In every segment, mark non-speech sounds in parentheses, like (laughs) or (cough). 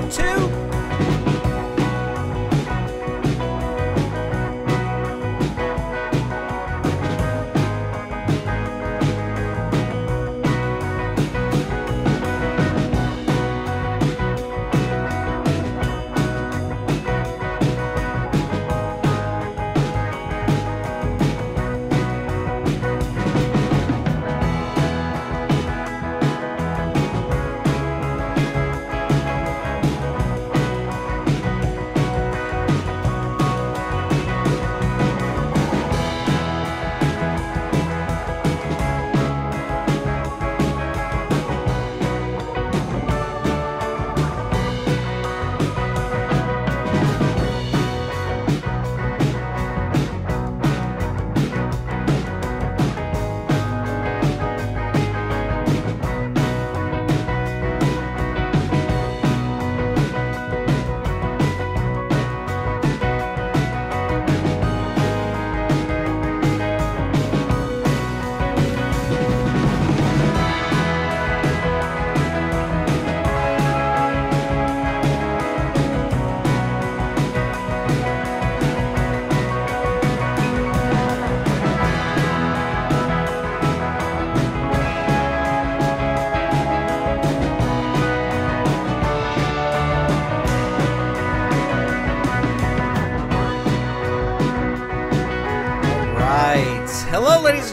One, two.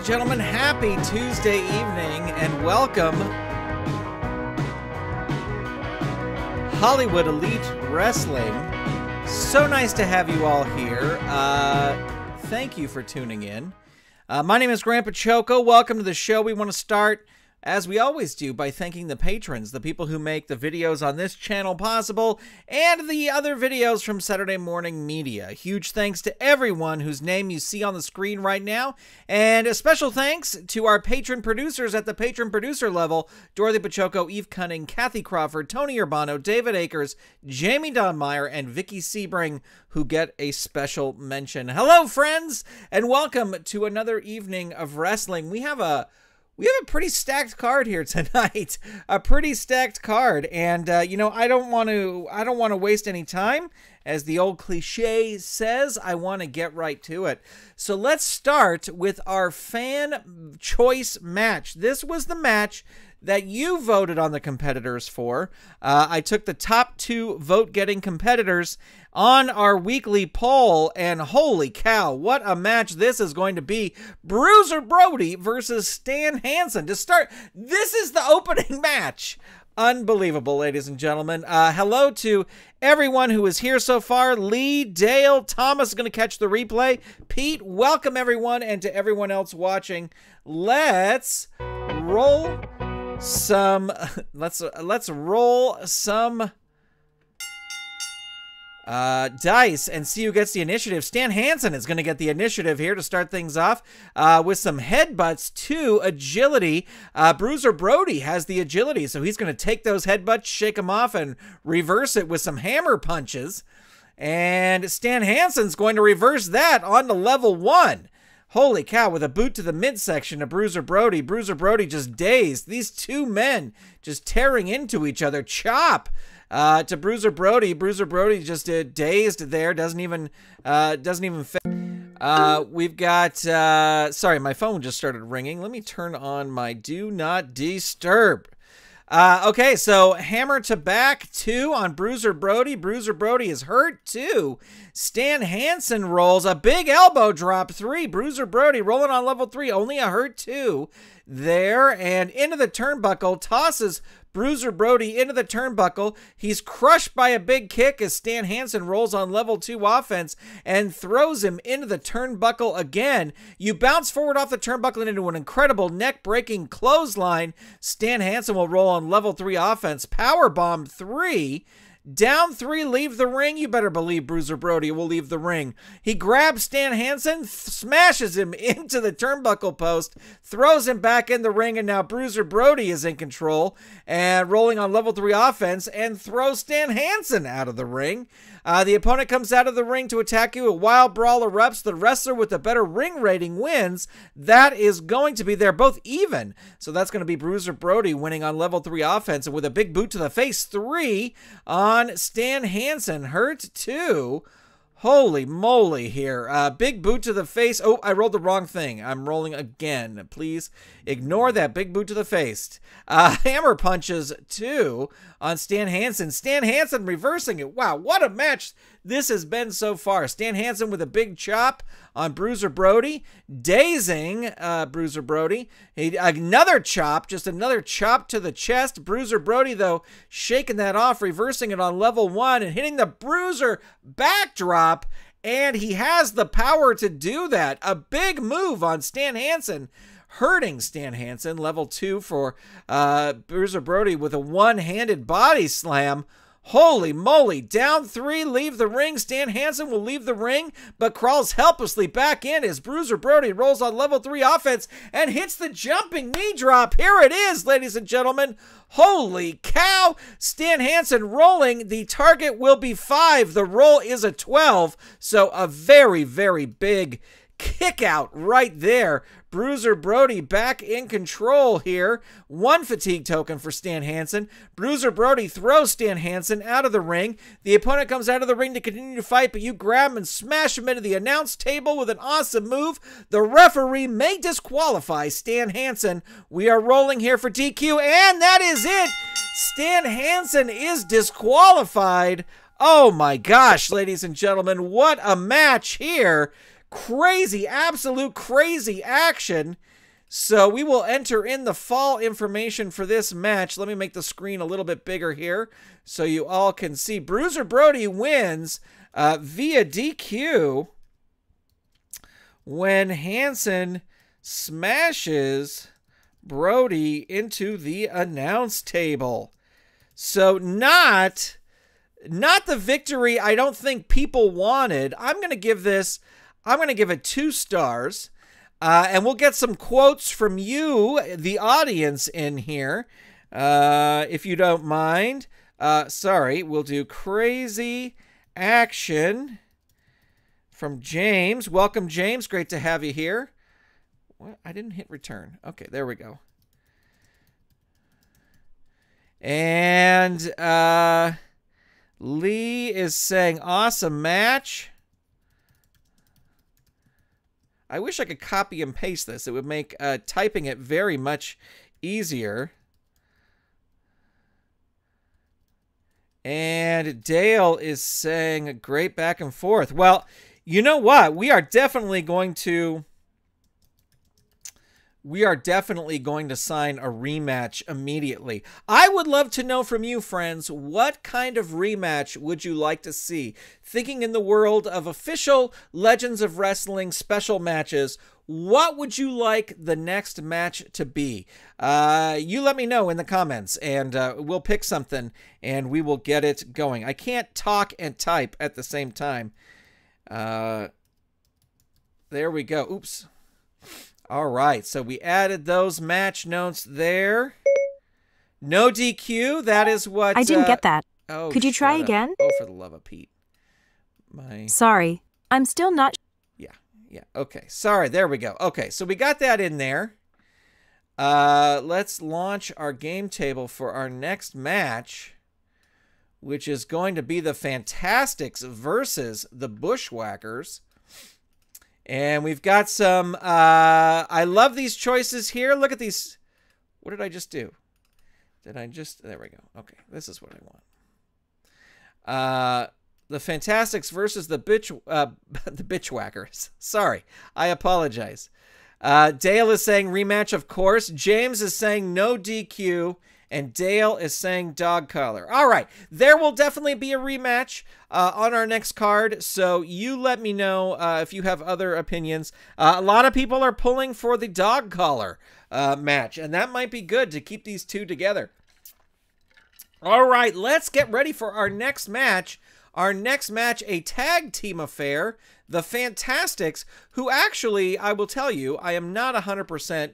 Gentlemen. Happy Tuesday evening and welcome. Hollywood Elite Wrestling. So nice to have you all here. Uh, thank you for tuning in. Uh, my name is Grandpa Choco. Welcome to the show. We want to start, as we always do, by thanking the patrons, the people who make the videos on this channel possible, and the other videos from Saturday Morning Media. Huge thanks to everyone whose name you see on the screen right now, and a special thanks to our patron producers at the patron producer level Dorothy Pachoco, Eve Cunning, Kathy Crawford, Tony Urbano, David Akers, Jamie Donmeyer, and Vicky Sebring, who get a special mention. Hello, friends, and welcome to another evening of wrestling. We have a we have a pretty stacked card here (laughs) tonight a pretty stacked card. And uh, you know i don't want to i don't want to waste any time. As the old cliche says i want to get right to it. So let's start with our fan choice match. This was the match that you voted on the competitors for. Uh, I took the top two vote getting competitors on our weekly poll, and holy cow, what a match this is going to be! Bruiser Brody versus Stan Hansen. To start, this is the (laughs) opening match. Unbelievable, ladies and gentlemen. Uh, hello to everyone who is here so far. Lee, Dale, Thomas is going to catch the replay. Pete, welcome everyone, and to everyone else watching. Let's roll some (laughs) let's let's roll some uh, dice and see who gets the initiative. Stan Hansen is going to get the initiative here to start things off uh, with some headbutts to agility. Uh, Bruiser Brody has the agility, so he's going to take those headbutts, shake them off, and reverse it with some hammer punches. And Stan Hansen's going to reverse that on to level one. Holy cow, with a boot to the midsection of Bruiser Brody. Bruiser Brody just dazed. These two men just tearing into each other. Chop uh, to Bruiser Brody. Bruiser Brody just uh, dazed there. Doesn't even, uh, doesn't even. Uh, we've got, uh, sorry, my phone just started ringing. Let me turn on my do not disturb. Uh, okay, so hammer to back two on Bruiser Brody. Bruiser Brody is hurt too. Stan Hansen rolls a big elbow drop three. Bruiser Brody rolling on level three, only a hurt two there and into the turnbuckle tosses Bruiser Brody into the turnbuckle. He's crushed by a big kick as Stan Hansen rolls on level two offense and throws him into the turnbuckle again. You bounce forward off the turnbuckle into an incredible neck breaking clothesline. Stan Hansen will roll on level three offense. Power bomb three Down three, leave the ring. You better believe Bruiser Brody will leave the ring. He grabs Stan Hansen, smashes him (laughs) into the turnbuckle post, throws him back in the ring, and now Bruiser Brody is in control and rolling on level three offense and throws Stan Hansen out of the ring. Uh, the opponent comes out of the ring to attack you. A wild brawl erupts. The wrestler with the better ring rating wins. That is going to be, they're both even. So that's going to be Bruiser Brody winning on level three offense and with a big boot to the face. Three on Stan Hansen. Hurt two. Holy moly here. Uh, big boot to the face. Oh, I rolled the wrong thing. I'm rolling again. Please ignore that big boot to the face. Uh, (laughs) hammer punches, too, on Stan Hansen. Stan Hansen reversing it. Wow, what a match this has been so far. Stan Hansen with a big chop on Bruiser Brody, dazing uh, Bruiser Brody. He, another chop, just another chop to the chest. Bruiser Brody, though, shaking that off, reversing it on level one and hitting the Bruiser backdrop. And he has the power to do that. A big move on Stan Hansen hurting Stan Hansen. Level two for uh, Bruiser Brody with a one handed body slam. Holy moly, down three, leave the ring. Stan Hansen will leave the ring, but crawls helplessly back in as Bruiser Brody rolls on level three offense and hits the jumping knee drop. Here it is, ladies and gentlemen. Holy cow! Stan Hansen rolling. The target will be five. The roll is a 12. So a very, very big kick out right there Bruiser Brody back in control here. One fatigue token for Stan Hansen. Bruiser Brody throws Stan Hansen out of the ring. The opponent comes out of the ring to continue to fight, but you grab him and smash him into the announce table with an awesome move. The referee may disqualify Stan Hansen. We are rolling here for DQ, and that is it. Stan Hansen is disqualified. Oh my gosh, ladies and gentlemen, what a match here crazy, absolute crazy action. So we will enter in the fall information for this match. Let me make the screen a little bit bigger here so you all can see. Bruiser Brody wins uh, via DQ when Hansen smashes Brody into the announce table. So not not the victory I don't think people wanted. I'm going to give this I'm going to give it two stars. Uh, and we'll get some quotes from you, the audience, in here, uh, if you don't mind. Uh, sorry, we'll do crazy action from James. Welcome, James. Great to have you here. What? I didn't hit return. Okay, there we go. And uh, Lee is saying, awesome match. I wish I could copy and paste this. It would make uh, typing it very much easier. And Dale is saying great back and forth. Well, you know what? We are definitely going to we are definitely going to sign a rematch immediately. I would love to know from you, friends, what kind of rematch would you like to see? Thinking in the world of official Legends of Wrestling special matches, what would you like the next match to be? Uh, you let me know in the comments, and uh, we'll pick something and we will get it going. I can't talk and type at the same time. Uh, there we go. Oops. All right, so we added those match notes there. No DQ. That is what I didn't uh, get that. Oh, Could you try up. again? Oh, for the love of Pete. My Sorry, I'm still not. yeah, yeah. Okay, sorry. There we go. Okay, so we got that in there. Uh, let's launch our game table for our next match, which is going to be the Fantastics versus the Bushwhackers. And we've got some, uh, I love these choices here. Look at these. What did I just do? Did I just, there we go. Okay, this is what I want. Uh, the Fantastics versus the bitch, uh, (laughs) the bitch whackers. (laughs) Sorry, I apologize. Uh, Dale is saying rematch, of course. James is saying no DQ. And Dale is saying dog collar. All right, there will definitely be a rematch uh, on our next card. So you let me know uh, if you have other opinions. Uh, a lot of people are pulling for the dog collar uh, match, and that might be good to keep these two together. All right, let's get ready for our next match. Our next match, a tag team affair. The Fantastics, who actually, I will tell you, I am not 100%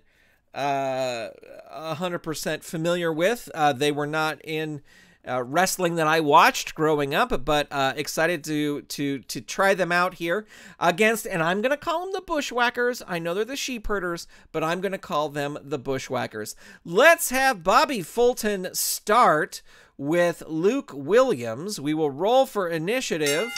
uh 100% familiar with. Uh, they were not in uh, wrestling that I watched growing up, but uh, excited to to to try them out here against. And I'm gonna call them the Bushwhackers. I know they're the Sheep Herders, but I'm gonna call them the Bushwhackers. Let's have Bobby Fulton start with Luke Williams. We will roll for initiative.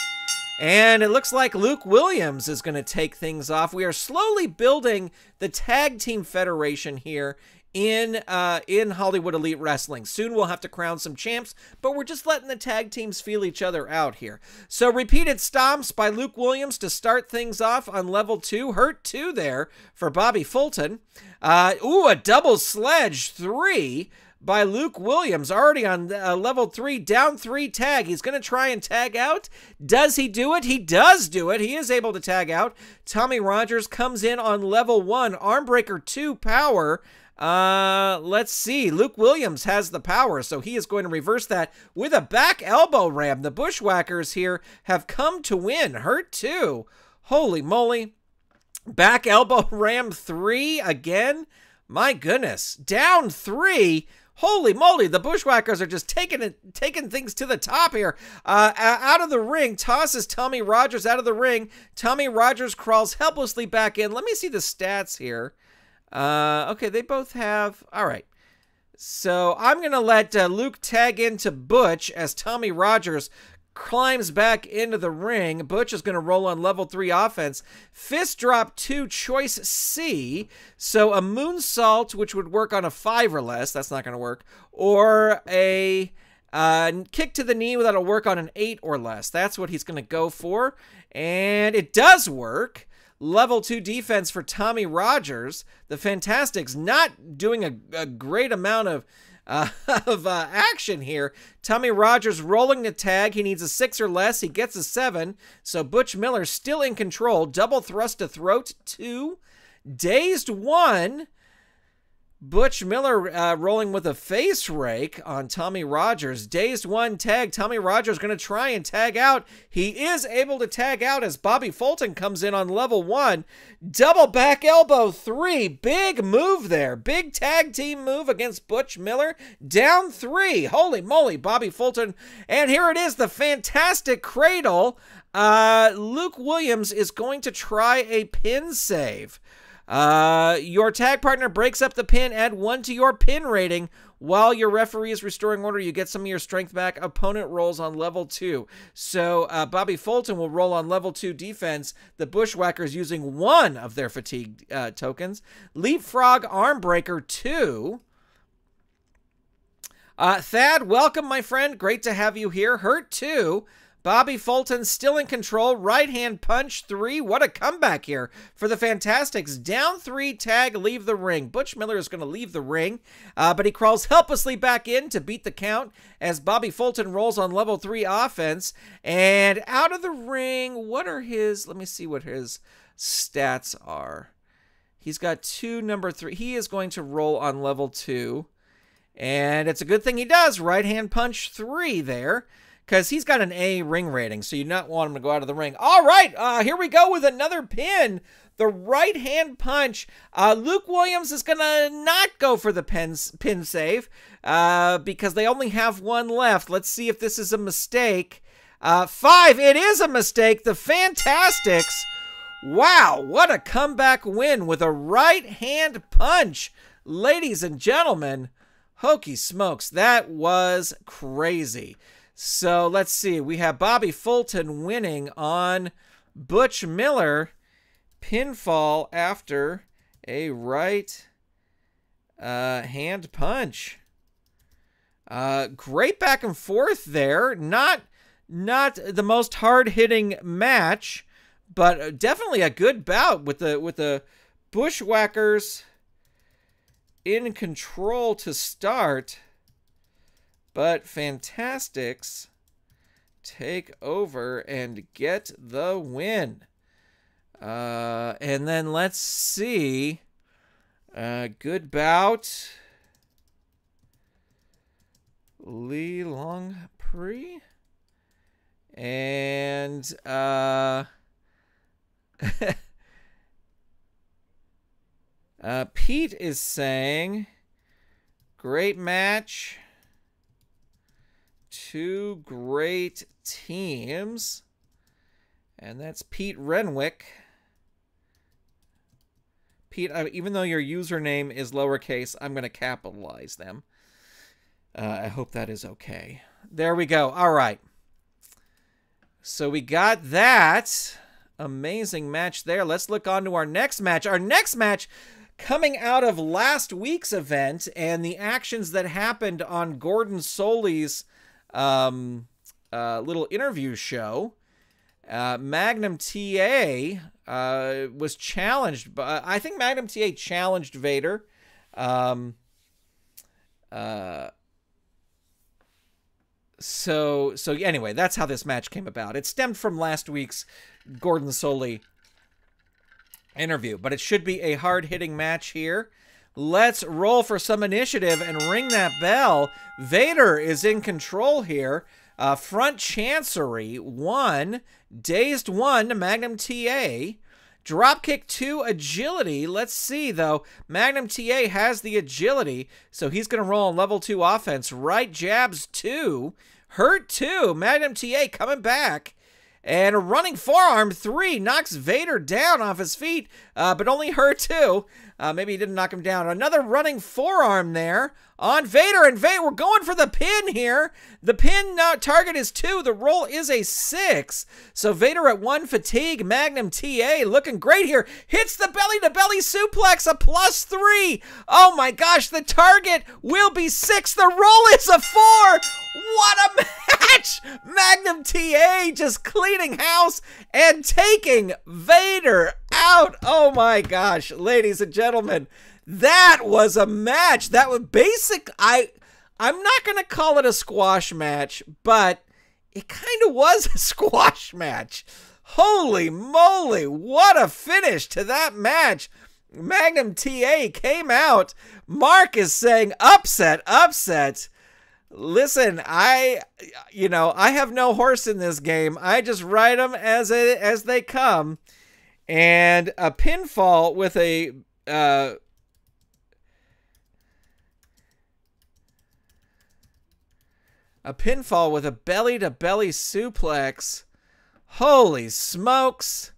And it looks like Luke Williams is going to take things off. We are slowly building the tag team federation here in uh, in Hollywood Elite Wrestling. Soon we'll have to crown some champs, but we're just letting the tag teams feel each other out here. So repeated stomps by Luke Williams to start things off on level two. Hurt two there for Bobby Fulton. Uh, ooh, a double sledge three by Luke Williams, already on uh, level three, down three tag. He's going to try and tag out. Does he do it? He does do it. He is able to tag out. Tommy Rogers comes in on level one, Armbreaker two power. Uh, let's see. Luke Williams has the power, so he is going to reverse that with a back elbow ram. The Bushwhackers here have come to win. Hurt two. Holy moly. Back (laughs) elbow ram three again. My goodness. Down three. Holy moly, the Bushwhackers are just taking taking things to the top here. Uh, out of the ring, tosses Tommy Rogers out of the ring. Tommy Rogers crawls helplessly back in. Let me see the stats here. Uh, okay, they both have. All right. So I'm going to let uh, Luke tag into Butch as Tommy Rogers climbs back into the ring. Butch is going to roll on level three offense. Fist drop two, choice C. So a moonsault, which would work on a five or less. That's not going to work. Or a uh, kick to the knee that'll work on an eight or less. That's what he's going to go for. And it does work. Level two defense for Tommy Rogers. The Fantastics not doing a, a great amount of uh, (laughs) of uh, action here. Tommy Rogers rolling the tag. He needs a six or less. He gets a seven. So Butch Miller still in control. Double thrust to throat two. Dazed one. Butch Miller uh, rolling with a face rake on Tommy Rogers. Dazed one tag. Tommy Rogers going to try and tag out. He is able to tag out as Bobby Fulton comes in on level one. Double back elbow three. Big move there. Big tag team move against Butch Miller. Down three. Holy moly, Bobby Fulton. And here it is the fantastic cradle. Uh, Luke Williams is going to try a pin save. Uh, your tag partner breaks up the pin, add one to your pin rating. While your referee is restoring order, you get some of your strength back. Opponent rolls on level two. So uh, Bobby Fulton will roll on level two defense. The Bushwhackers using one of their fatigue uh, tokens. Leapfrog Armbreaker two. Uh, Thad, welcome, my friend. Great to have you here. Hurt two. Bobby Fulton still in control. Right hand punch three. What a comeback here for the Fantastics. Down three, tag, leave the ring. Butch Miller is going to leave the ring, uh, but he crawls helplessly back in to beat the count as Bobby Fulton rolls on level three offense. And out of the ring, what are his? Let me see what his stats are. He's got two number three. He is going to roll on level two. And it's a good thing he does. Right hand punch three there because he's got an A ring rating, so you not want him to go out of the ring. All right, uh, here we go with another pin. The right hand punch. Uh, Luke Williams is going to not go for the pin, pin save uh, because they only have one left. Let's see if this is a mistake. Uh, five, it is a mistake. The Fantastics. Wow, what a comeback win with a right hand punch. Ladies and gentlemen, hokey smokes, that was crazy. So let's see. We have Bobby Fulton winning on Butch Miller pinfall after a right uh, hand punch. Uh, great back and forth there. Not not the most hard hitting match, but definitely a good bout with the with the Bushwhackers in control to start. But Fantastics take over and get the win. Uh, and then let's see. Uh, good bout. Lee Long Pri. And uh, (laughs) uh, Pete is saying, great match. Two great teams. And that's Pete Renwick. Pete, even though your username is lowercase, I'm going to capitalize them. Uh, I hope that is okay. There we go. All right. So we got that amazing match there. Let's look on to our next match. Our next match coming out of last week's event and the actions that happened on Gordon Solie's um, uh, little interview show. Uh, Magnum TA uh, was challenged, but I think Magnum TA challenged Vader. Um, uh, so so anyway, that's how this match came about. It stemmed from last week's Gordon Solie interview, but it should be a hard-hitting match here. Let's roll for some initiative and ring that bell. Vader is in control here. Uh, front Chancery, one. Dazed, one. Magnum TA. Dropkick 2 agility. Let's see, though. Magnum TA has the agility, so he's going to roll on level 2 offense. Right jabs 2. Hurt 2. Magnum TA coming back. And running forearm 3 knocks Vader down off his feet, uh, but only her too. Uh, maybe he didn't knock him down. Another running forearm there on Vader. And Vader, we're going for the pin here. The pin uh, target is two. The roll is a six. So Vader at one fatigue. Magnum TA looking great here. Hits the belly to belly suplex, a plus three. Oh my gosh, the target will be six. The roll is a four. What a (laughs) match! Magnum TA just cleaning house and taking Vader out. Oh Oh my gosh, ladies and gentlemen, that was a match. That was basic. I I'm not to call it a squash match, but it kind of was a (laughs) squash match. Holy moly, what a finish to that match. Magnum TA came out. Mark is saying upset, upset. Listen, I you know, I have no horse in this game. I just ride them as a, as they come. And a pinfall with a uh A pinfall with a belly to belly suplex. Holy smokes.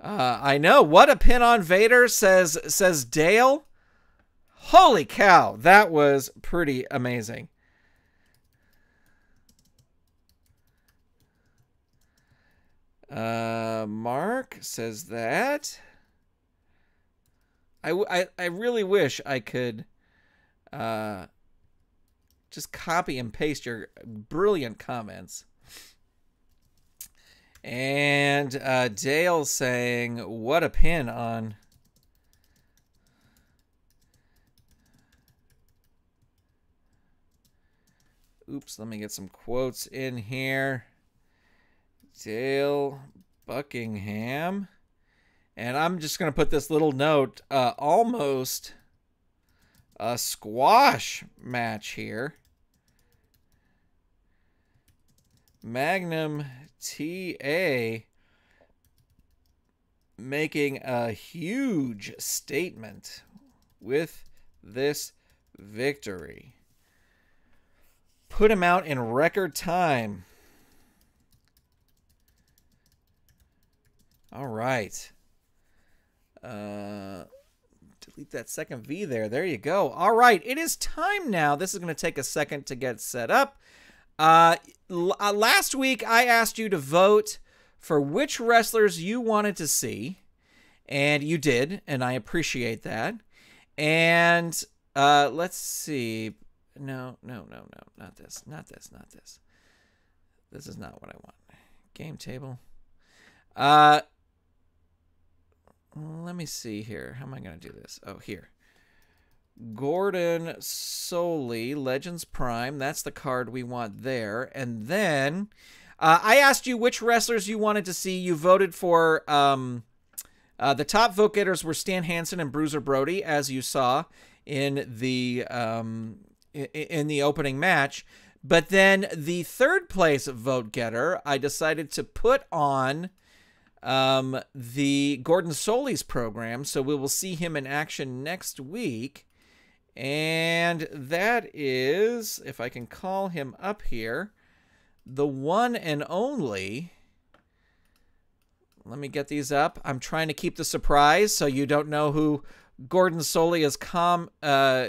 Uh, I know. What a pin on Vader, says says Dale. Holy cow, that was pretty amazing. Uh, Mark says that. I, I, I really wish I could uh, just copy and paste your brilliant comments. And uh, Dale saying, what a pin on. Oops, let me get some quotes in here. Dale Buckingham. And I'm just going to put this little note uh, almost a squash match here. Magnum TA making a huge statement with this victory. Put him out in record time. All right. Uh, delete that second V there. There you go. All right. It is time now. This is going to take a second to get set up. Uh, uh, last week, I asked you to vote for which wrestlers you wanted to see, and you did, and I appreciate that. And uh, let's see. No, no, no, no, not this, not this, not this. This is not what I want. Game table. Uh, let me see here. How am I going to do this? Oh, here. Gordon Solie, Legends Prime. That's the card we want there. And then uh, I asked you which wrestlers you wanted to see. You voted for um, uh, the top vote getters were Stan Hansen and Bruiser Brody, as you saw in the um, in the opening match. But then the third place vote getter, I decided to put on um, the Gordon Solie's program. So we will see him in action next week. And that is, if I can call him up here, the one and only. Let me get these up. I'm trying to keep the surprise so you don't know who Gordon Solie has com uh,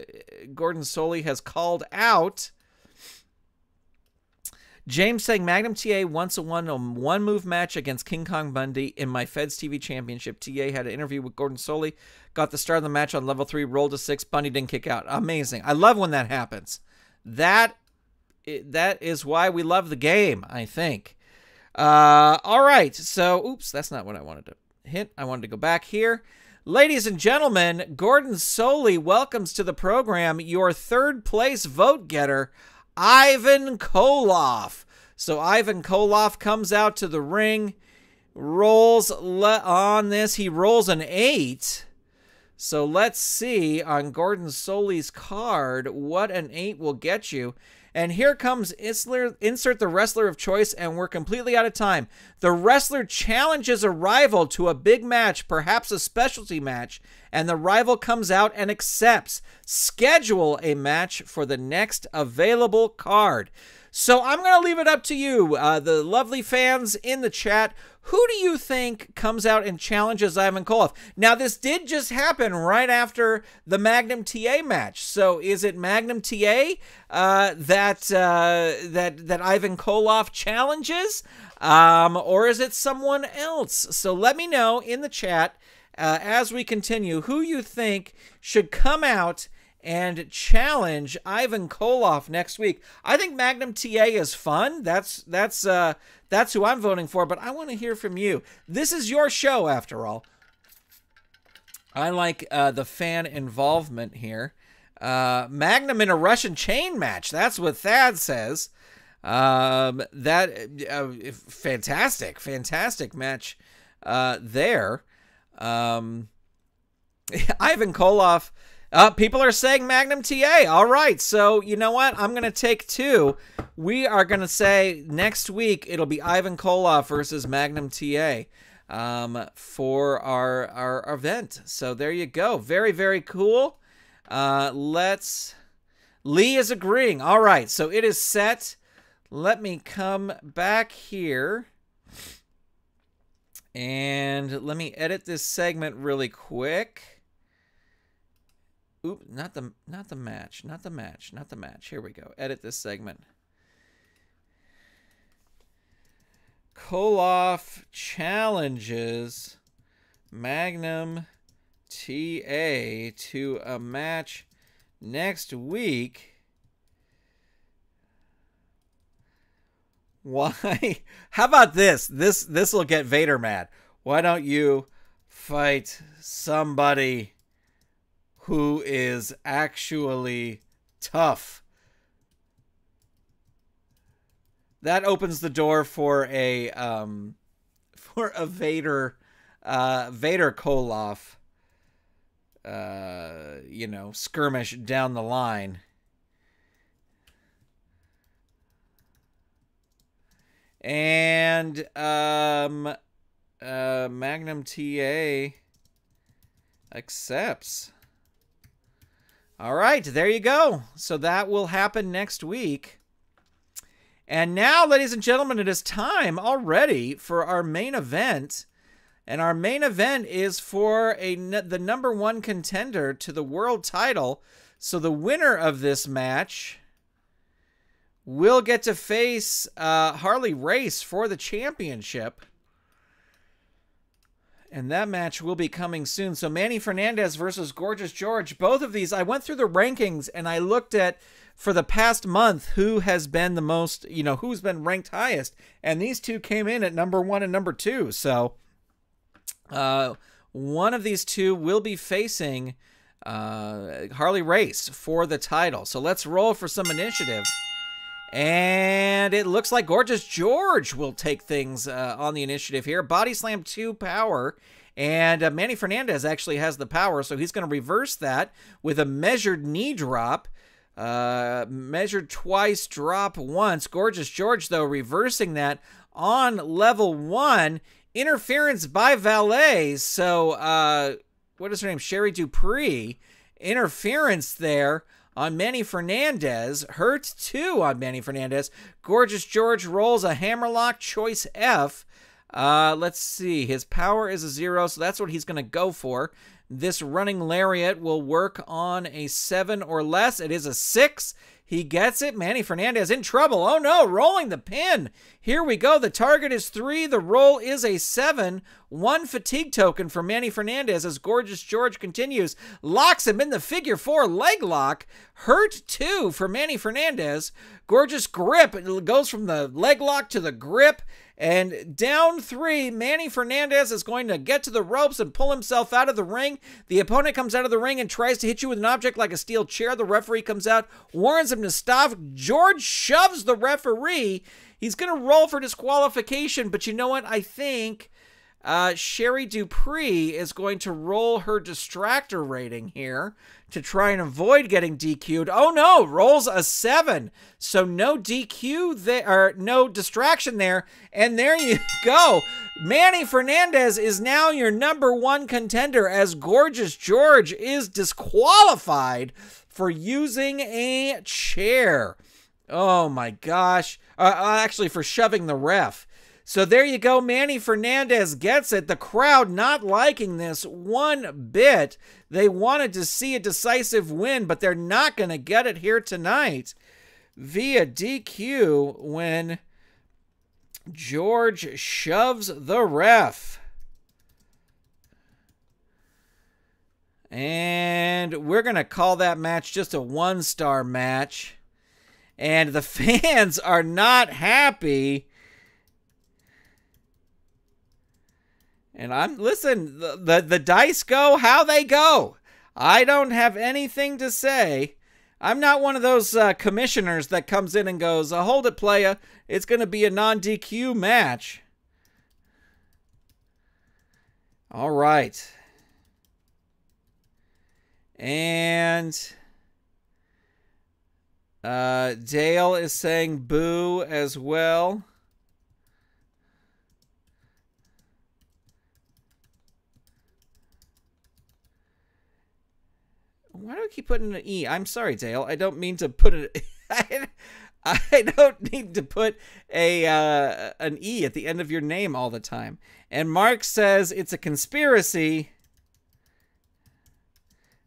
Gordon Solie has called out. James saying Magnum TA once a one on one move match against King Kong Bundy in my Feds TV championship. TA had an interview with Gordon Solie, got the start of the match on level three, rolled to six. Bundy didn't kick out. Amazing. I love when that happens. That that is why we love the game. I think. Uh, all right. So, oops, that's not what I wanted to hit. I wanted to go back here. Ladies and gentlemen, Gordon Solie welcomes to the program your third place vote getter, Ivan Koloff. So Ivan Koloff comes out to the ring, rolls on this. He rolls an eight. So let's see on Gordon Solie's card what an eight will get you. And here comes Isler, insert the wrestler of choice, and we're completely out of time. The wrestler challenges a rival to a big match, perhaps a specialty match, and the rival comes out and accepts. Schedule a match for the next available card. So I'm going to leave it up to you, uh, the lovely fans in the chat. Who do you think comes out and challenges Ivan Koloff? Now, this did just happen right after the Magnum TA match. So, is it Magnum TA uh, that uh, that that Ivan Koloff challenges, um, or is it someone else? So, let me know in the chat uh, as we continue who you think should come out and challenge Ivan Koloff next week. I think Magnum TA is fun. That's that's uh that's who I'm voting for, but I want to hear from you. This is your show after all. I like uh, the fan involvement here. Uh, Magnum in a Russian chain match. That's what Thad says. Um, that uh, fantastic, fantastic match uh, there. Um, (laughs) Ivan Koloff uh, people are saying Magnum TA. All right. So, you know what? I'm going to take two. We are going to say next week it'll be Ivan Koloff versus Magnum TA um, for our, our event. So, there you go. Very, very cool. Uh, let's. Lee is agreeing. All right. So, it is set. Let me come back here. And let me edit this segment really quick. Oop, not the not the match, not the match, not the match. Here we go. Edit this segment. Koloff challenges Magnum TA to a match next week. (laughs) Why? How about this? This this will get Vader mad. Why don't you fight somebody who is actually tough. That opens the door for a um, (laughs) for a Vader uh, Vader Koloff uh, you know, skirmish down the line. And um uh Magnum TA accepts. All right, there you go. So that will happen next week. And now, ladies and gentlemen, it is time already for our main event. And our main event is for a the number one contender to the world title. So the winner of this match will get to face uh, Harley Race for the championship and that match will be coming soon. So Manny Fernandez versus Gorgeous George. Both of these, I went through the rankings and I looked at for the past month who has been the most, you know, who's been ranked highest, and these two came in at number one and number two. So, uh, one of these two will be facing uh, Harley Race for the title. So let's roll for some initiative. And it looks like Gorgeous George will take things uh, on the initiative here. Body Slam 2 power. And uh, Manny Fernandez actually has the power, so he's going to reverse that with a measured knee drop. Uh, measured twice, drop once. Gorgeous George, though, reversing that on level one. Interference by Valet. So, uh, what is her name? Sherry Dupree. Interference there on Manny Fernandez. Hurt two on Manny Fernandez. Gorgeous George rolls a hammerlock choice F. Uh, let's see. His power is a zero, so that's what he's going to go for. This running lariat will work on a seven or less. It is a six. He gets it. Manny Fernandez in trouble. Oh no, rolling the pin. Here we go. The target is three. The roll is a seven. One fatigue token for Manny Fernandez as Gorgeous George continues. Locks him in the figure four leg lock. Hurt two for Manny Fernandez. Gorgeous grip. It goes from the leg lock to the grip. And down three, Manny Fernandez is going to get to the ropes and pull himself out of the ring. The opponent comes out of the ring and tries to hit you with an object like a steel chair. The referee comes out, warns him to stop. George shoves the referee. He's going to roll for disqualification, but you know what? I think uh, Sherry Dupree is going to roll her distractor rating here to try and avoid getting DQ'd. Oh no, rolls a seven. So no DQ there, or no distraction there. And there you (laughs) go. Manny Fernandez is now your number one contender as Gorgeous George is disqualified for using a chair. Oh my gosh. Uh, actually, for shoving the ref. So there you go. Manny Fernandez gets it. The crowd not liking this one bit. They wanted to see a decisive win, but they're not going to get it here tonight via DQ when George shoves the ref. And we're going to call that match just a one star match. And the (laughs) fans are not happy And I'm listen, the, the, the dice go how they go. I don't have anything to say. I'm not one of those uh, commissioners that comes in and goes, uh, "Hold it, playa. It's going to be a non DQ match." All right. And uh, Dale is saying boo as well. Why do I keep putting an E? I'm sorry, Dale. I don't mean to put it. (laughs) I don't need to put a uh, an E at the end of your name all the time. And Mark says it's a conspiracy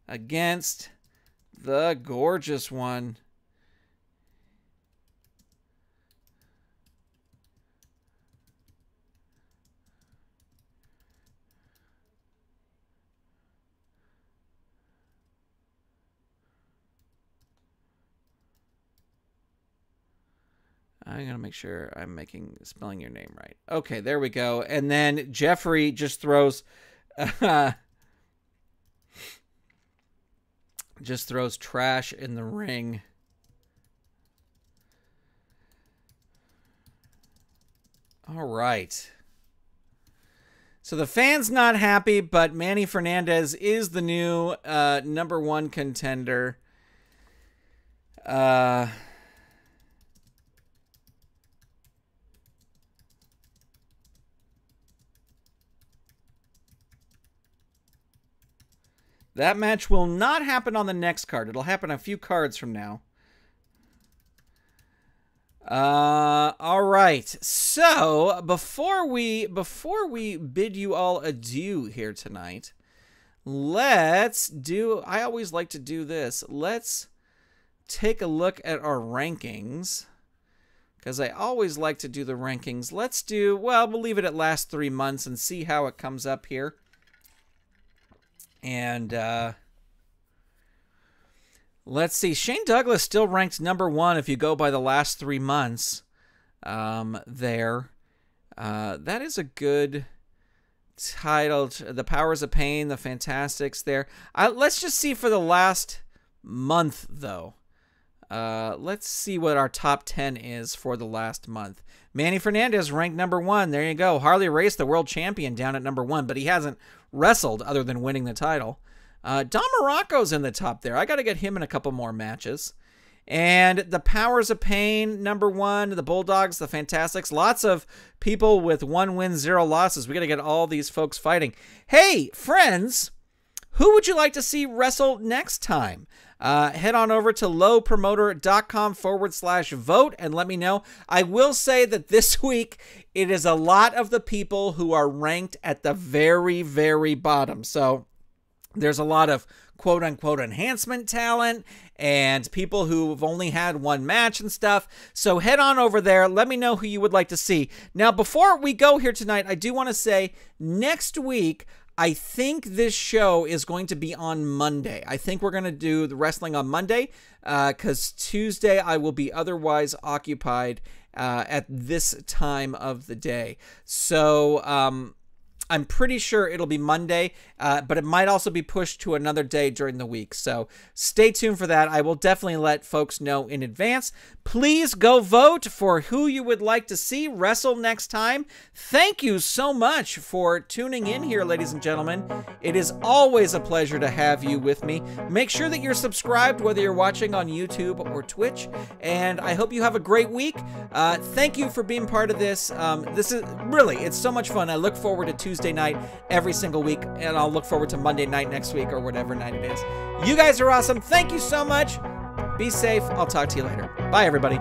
against the gorgeous one. I'm gonna make sure I'm making spelling your name right. Okay, there we go. And then Jeffrey just throws, (laughs) just throws trash in the ring. All right. So the fans not happy, but Manny Fernandez is the new uh, number one contender. Uh, That match will not happen on the next card. It'll happen a few cards from now. Uh, all right. So before we before we bid you all adieu here tonight, let's do. I always like to do this. Let's take a look at our rankings because I always like to do the rankings. Let's do. Well, we'll leave it at last three months and see how it comes up here. And uh, let's see. Shane Douglas still ranks number one if you go by the last three months um, there. Uh, that is a good title. The Powers of Pain, The Fantastics there. Uh, let's just see for the last month, though. Uh, let's see what our top 10 is for the last month. Manny Fernandez ranked number one. There you go. Harley Race, the world champion, down at number one, but he hasn't wrestled other than winning the title. Uh, Don Muraco's in the top there. I got to get him in a couple more matches. And the Powers of Pain, number one, the Bulldogs, the Fantastics, lots of people with one win, zero losses. We got to get all these folks fighting. Hey, friends, who would you like to see wrestle next time? Uh, head on over to solopromoter.com forward slash vote and let me know. I will say that this (laughs) week it is a lot of the people who are ranked at the very, very bottom. So there's a lot of quote unquote enhancement talent and people who've only had one match and stuff. So head on over there. Let me know who you would like to see. Now, before we go here tonight, I do want to say next week, I think this show is going to be on Monday. I think we're going to do the wrestling on Monday because uh, Tuesday I will be otherwise occupied uh, at this time of the day. So, um, I'm pretty sure it'll be Monday, uh, but it might also be pushed to another day during the week. So stay tuned for that. I will definitely let folks know in advance. Please go vote for who you would like to see wrestle next time. Thank you so much for tuning in here, ladies and gentlemen. It is always a pleasure to have you with me. Make sure that you're subscribed, whether you're watching on YouTube or Twitch. And I hope you have a great week. Uh, thank you for being part of this. Um, this is really, it's so much fun. I look forward to Tuesday night every single week. And I'll look forward to Monday night next week or whatever night it is. You guys are awesome. Thank you so much. Be safe. I'll talk to you later. Bye, everybody.